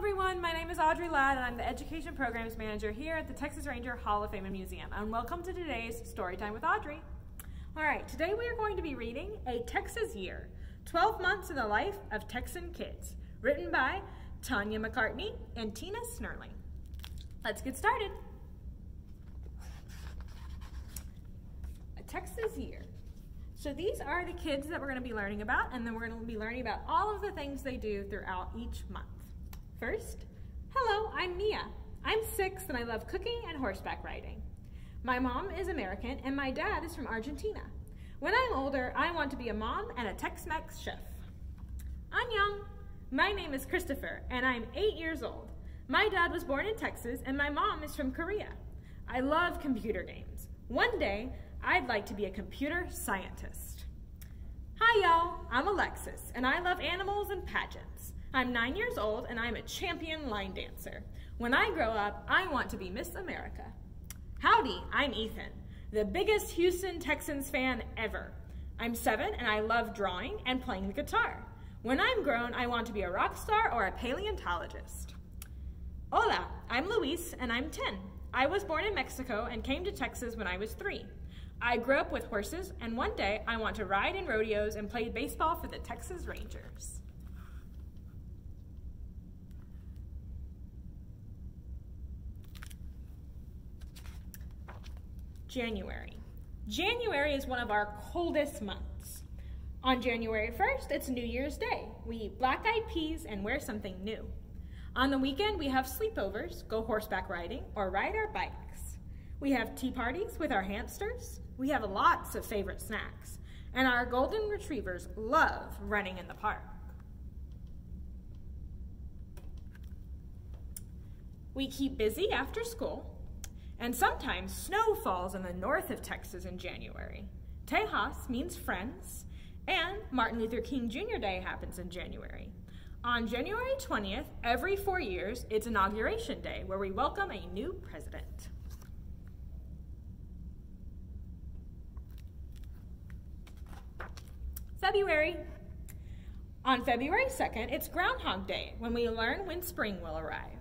everyone, my name is Audrey Ladd and I'm the Education Programs Manager here at the Texas Ranger Hall of Fame and Museum and welcome to today's Storytime with Audrey. Alright, today we are going to be reading A Texas Year, 12 Months in the Life of Texan Kids, written by Tania McCartney and Tina Snerling. Let's get started. A Texas Year. So these are the kids that we're going to be learning about and then we're going to be learning about all of the things they do throughout each month. First, hello, I'm Mia. I'm six and I love cooking and horseback riding. My mom is American and my dad is from Argentina. When I'm older, I want to be a mom and a Tex-Mex chef. Annyeong. My name is Christopher and I'm eight years old. My dad was born in Texas and my mom is from Korea. I love computer games. One day, I'd like to be a computer scientist. Hi y'all, I'm Alexis and I love animals and pageants. I'm nine years old and I'm a champion line dancer. When I grow up, I want to be Miss America. Howdy, I'm Ethan, the biggest Houston Texans fan ever. I'm seven and I love drawing and playing the guitar. When I'm grown, I want to be a rock star or a paleontologist. Hola, I'm Luis and I'm 10. I was born in Mexico and came to Texas when I was three. I grew up with horses and one day I want to ride in rodeos and play baseball for the Texas Rangers. January. January is one of our coldest months. On January 1st, it's New Year's Day. We eat black-eyed peas and wear something new. On the weekend, we have sleepovers, go horseback riding, or ride our bikes. We have tea parties with our hamsters. We have lots of favorite snacks. And our golden retrievers love running in the park. We keep busy after school and sometimes snow falls in the north of Texas in January. Tejas means friends, and Martin Luther King Jr. Day happens in January. On January 20th, every four years, it's Inauguration Day, where we welcome a new president. February. On February 2nd, it's Groundhog Day, when we learn when spring will arrive.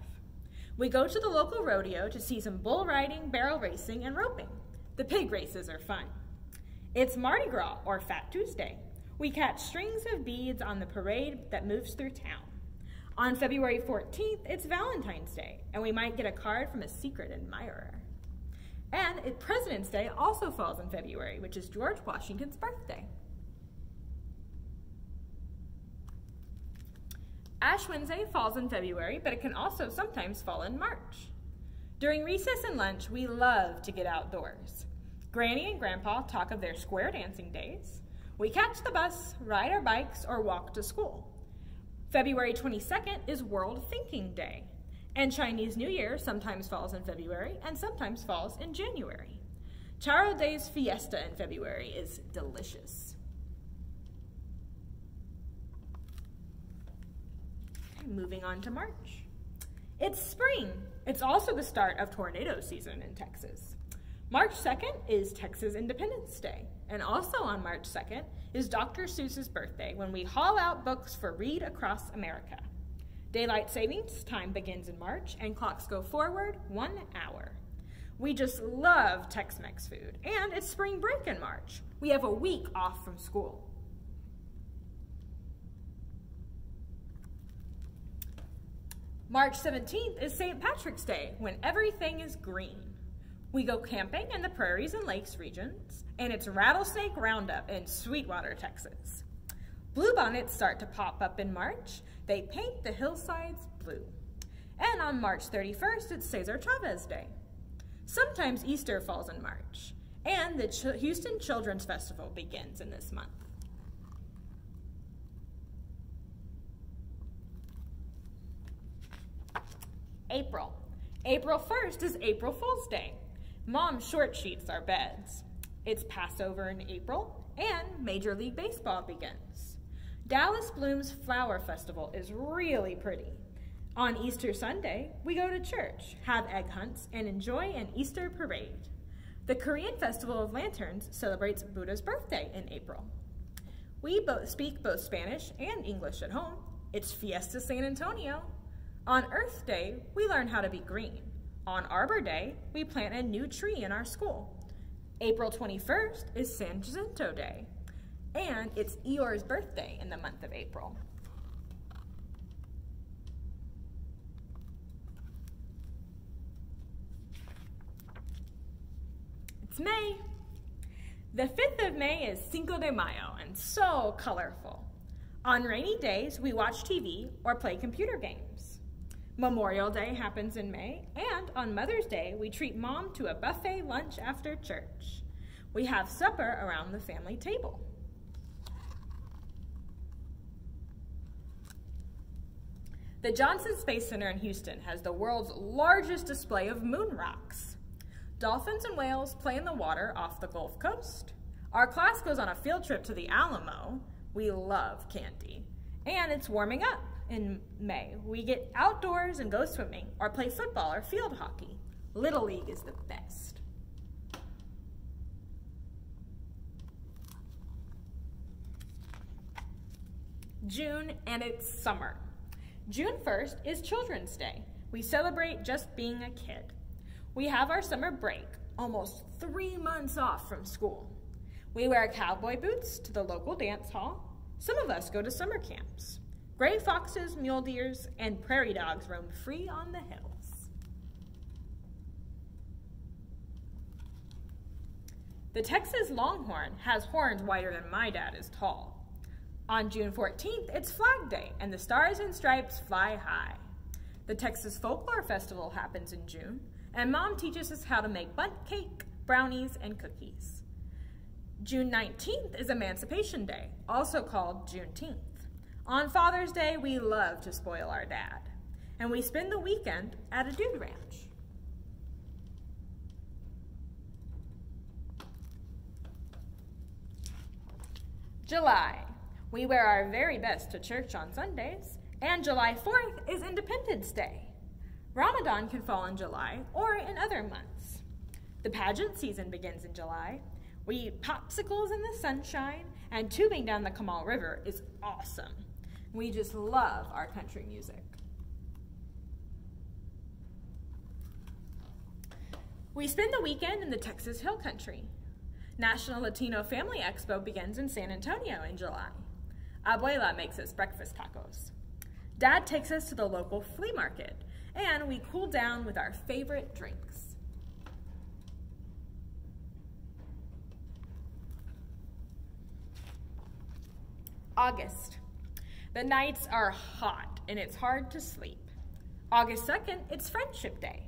We go to the local rodeo to see some bull riding, barrel racing, and roping. The pig races are fun. It's Mardi Gras, or Fat Tuesday. We catch strings of beads on the parade that moves through town. On February 14th, it's Valentine's Day, and we might get a card from a secret admirer. And President's Day also falls in February, which is George Washington's birthday. Ash Wednesday falls in February, but it can also sometimes fall in March. During recess and lunch, we love to get outdoors. Granny and Grandpa talk of their square dancing days. We catch the bus, ride our bikes, or walk to school. February 22nd is World Thinking Day, and Chinese New Year sometimes falls in February and sometimes falls in January. Charro Day's fiesta in February is delicious. Moving on to March. It's spring. It's also the start of tornado season in Texas. March 2nd is Texas Independence Day. And also on March 2nd is Dr. Seuss's birthday when we haul out books for Read Across America. Daylight savings time begins in March and clocks go forward one hour. We just love Tex-Mex food and it's spring break in March. We have a week off from school. March 17th is St. Patrick's Day, when everything is green. We go camping in the prairies and lakes regions, and it's Rattlesnake Roundup in Sweetwater, Texas. Bluebonnets start to pop up in March. They paint the hillsides blue. And on March 31st, it's Cesar Chavez Day. Sometimes Easter falls in March, and the Ch Houston Children's Festival begins in this month. April. April 1st is April Fool's Day. Mom short sheets our beds. It's Passover in April, and Major League Baseball begins. Dallas Bloom's Flower Festival is really pretty. On Easter Sunday, we go to church, have egg hunts, and enjoy an Easter parade. The Korean Festival of Lanterns celebrates Buddha's birthday in April. We both speak both Spanish and English at home. It's Fiesta San Antonio. On Earth Day, we learn how to be green. On Arbor Day, we plant a new tree in our school. April 21st is San Jacinto Day, and it's Eeyore's birthday in the month of April. It's May. The 5th of May is Cinco de Mayo and so colorful. On rainy days, we watch TV or play computer games. Memorial Day happens in May, and on Mother's Day, we treat mom to a buffet lunch after church. We have supper around the family table. The Johnson Space Center in Houston has the world's largest display of moon rocks. Dolphins and whales play in the water off the Gulf Coast. Our class goes on a field trip to the Alamo. We love candy. And it's warming up in May. We get outdoors and go swimming or play football or field hockey. Little League is the best. June and it's summer. June 1st is Children's Day. We celebrate just being a kid. We have our summer break, almost three months off from school. We wear cowboy boots to the local dance hall. Some of us go to summer camps. Gray foxes, mule deers, and prairie dogs roam free on the hills. The Texas longhorn has horns wider than my dad is tall. On June 14th, it's Flag Day, and the stars and stripes fly high. The Texas Folklore Festival happens in June, and Mom teaches us how to make bundt cake, brownies, and cookies. June 19th is Emancipation Day, also called Juneteenth. On Father's Day, we love to spoil our dad, and we spend the weekend at a dude ranch. July. We wear our very best to church on Sundays, and July 4th is Independence Day. Ramadan can fall in July or in other months. The pageant season begins in July. We eat popsicles in the sunshine, and tubing down the Comal River is awesome. We just love our country music. We spend the weekend in the Texas Hill Country. National Latino Family Expo begins in San Antonio in July. Abuela makes us breakfast tacos. Dad takes us to the local flea market, and we cool down with our favorite drinks. August. The nights are hot, and it's hard to sleep. August 2nd, it's Friendship Day.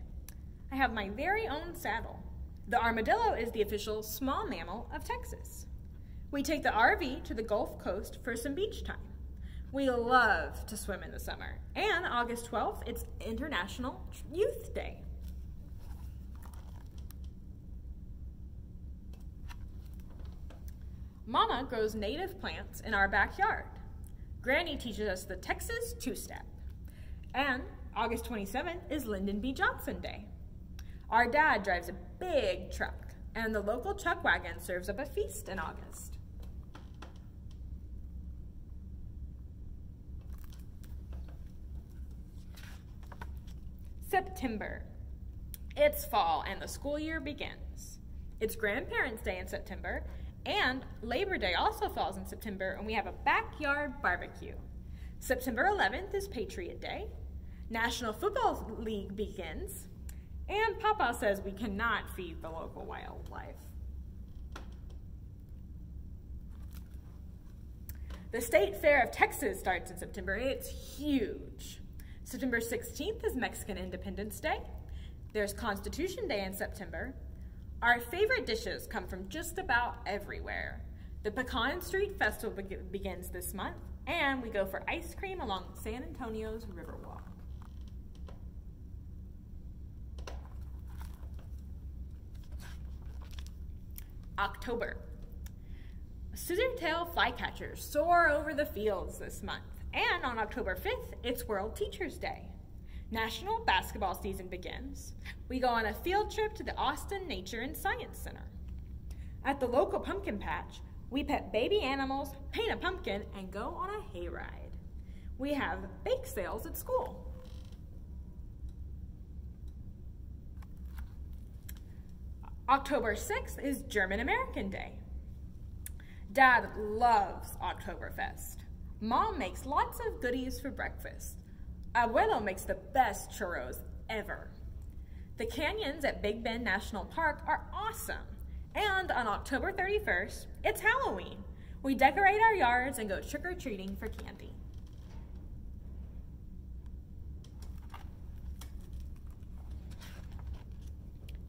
I have my very own saddle. The armadillo is the official small mammal of Texas. We take the RV to the Gulf Coast for some beach time. We love to swim in the summer. And August 12th, it's International Youth Day. Mama grows native plants in our backyard. Granny teaches us the Texas two-step. And August 27th is Lyndon B. Johnson Day. Our dad drives a big truck, and the local chuck wagon serves up a feast in August. September. It's fall and the school year begins. It's Grandparents' Day in September, and Labor Day also falls in September, and we have a backyard barbecue. September 11th is Patriot Day. National Football League begins, and Papa says we cannot feed the local wildlife. The State Fair of Texas starts in September. It's huge. September 16th is Mexican Independence Day. There's Constitution Day in September. Our favorite dishes come from just about everywhere. The Pecan Street Festival be begins this month, and we go for ice cream along San Antonio's Riverwalk. October. Scissor-tail flycatchers soar over the fields this month. And on October 5th, it's World Teachers Day. National basketball season begins. We go on a field trip to the Austin Nature and Science Center. At the local pumpkin patch, we pet baby animals, paint a pumpkin, and go on a hayride. We have bake sales at school. October 6th is German American Day. Dad loves Oktoberfest. Mom makes lots of goodies for breakfast. Abuelo makes the best churros ever. The canyons at Big Bend National Park are awesome. And on October 31st, it's Halloween. We decorate our yards and go trick-or-treating for candy.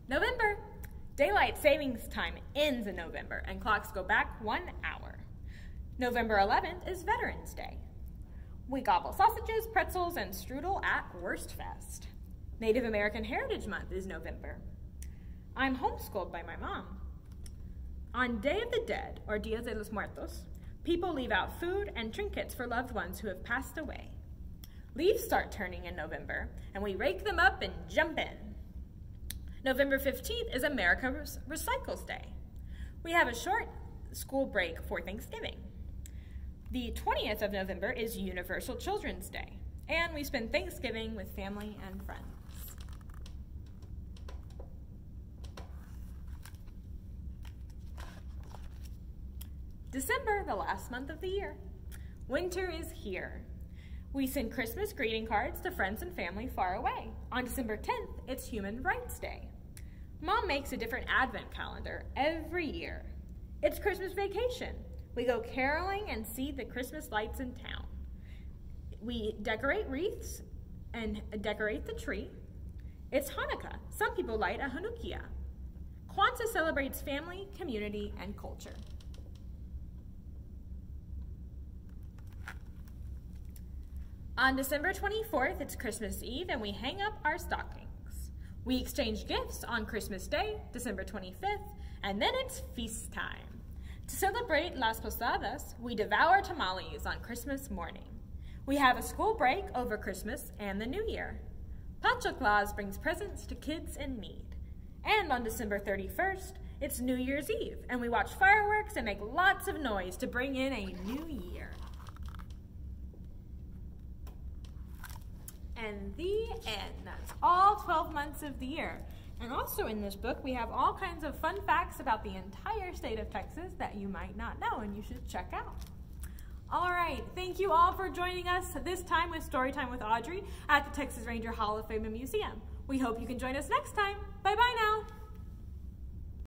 November. Daylight savings time ends in November and clocks go back one hour. November 11th is Veterans Day. We gobble sausages, pretzels, and strudel at Wurstfest. Native American Heritage Month is November. I'm homeschooled by my mom. On Day of the Dead, or Dia de los Muertos, people leave out food and trinkets for loved ones who have passed away. Leaves start turning in November, and we rake them up and jump in. November 15th is America's Recycles Day. We have a short school break for Thanksgiving. The 20th of November is Universal Children's Day, and we spend Thanksgiving with family and friends. December, the last month of the year. Winter is here. We send Christmas greeting cards to friends and family far away. On December 10th, it's Human Rights Day. Mom makes a different advent calendar every year. It's Christmas vacation. We go caroling and see the Christmas lights in town. We decorate wreaths and decorate the tree. It's Hanukkah. Some people light a Hanukkah. Kwanzaa celebrates family, community, and culture. On December 24th, it's Christmas Eve, and we hang up our stockings. We exchange gifts on Christmas Day, December 25th, and then it's feast time. To celebrate Las Posadas, we devour tamales on Christmas morning. We have a school break over Christmas and the New Year. Pancho Claus brings presents to kids in need. And on December 31st, it's New Year's Eve, and we watch fireworks and make lots of noise to bring in a new year. And the end. That's all 12 months of the year. And also in this book, we have all kinds of fun facts about the entire state of Texas that you might not know and you should check out. All right, thank you all for joining us this time with Storytime with Audrey at the Texas Ranger Hall of Fame and Museum. We hope you can join us next time. Bye-bye now.